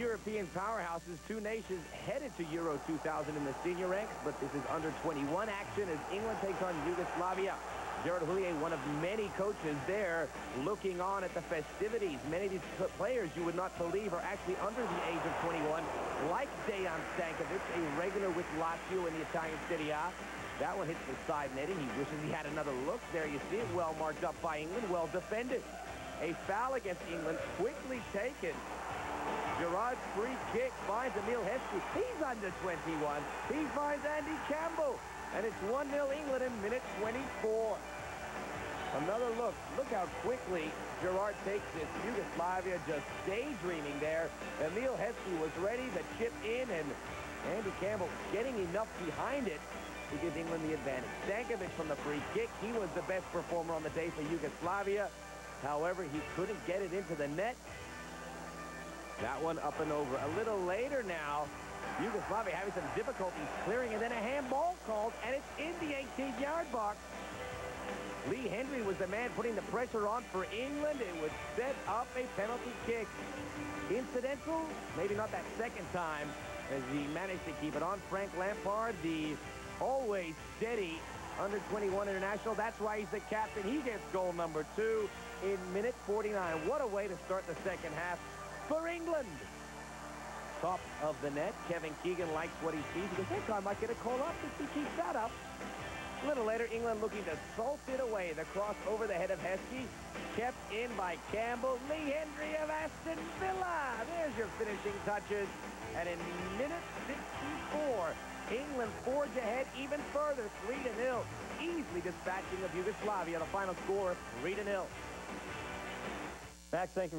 European powerhouses, two nations headed to Euro 2000 in the senior ranks, but this is under 21 action as England takes on Yugoslavia. Gerard Houllier, one of many coaches there, looking on at the festivities. Many of these players you would not believe are actually under the age of 21, like Dejan Stankovic, a regular with Lazio in the Italian Serie A. That one hits the side netting. He wishes he had another look. There you see it, well marked up by England, well defended. A foul against England, quickly taken. Gerrard's free kick finds Emile Heskey. He's under 21. He finds Andy Campbell. And it's 1-0 England in minute 24. Another look. Look how quickly Gerard takes this. Yugoslavia just daydreaming there. Emile Heskey was ready to chip in, and Andy Campbell getting enough behind it to give England the advantage. Stankovic from the free kick. He was the best performer on the day for Yugoslavia. However, he couldn't get it into the net. That one up and over. A little later now, Yugoslavia having some difficulties clearing, and then a handball called, and it's in the 18-yard box. Lee Hendrie was the man putting the pressure on for England. It would set up a penalty kick. Incidental, maybe not that second time, as he managed to keep it on. Frank Lampard, the always steady under 21 international. That's why he's the captain. He gets goal number two in minute 49. What a way to start the second half for England. Top of the net. Kevin Keegan likes what he sees. He goes, hey, I might get a call up if he keeps that up. A little later, England looking to salt it away. The cross over the head of Heskey. Kept in by Campbell. Lee Hendrie of Aston Villa. There's your finishing touches. And in minute 64, England forge ahead even further, 3 to 0. Easily dispatching of Yugoslavia. The final score, 3 to 0. Max, thank you.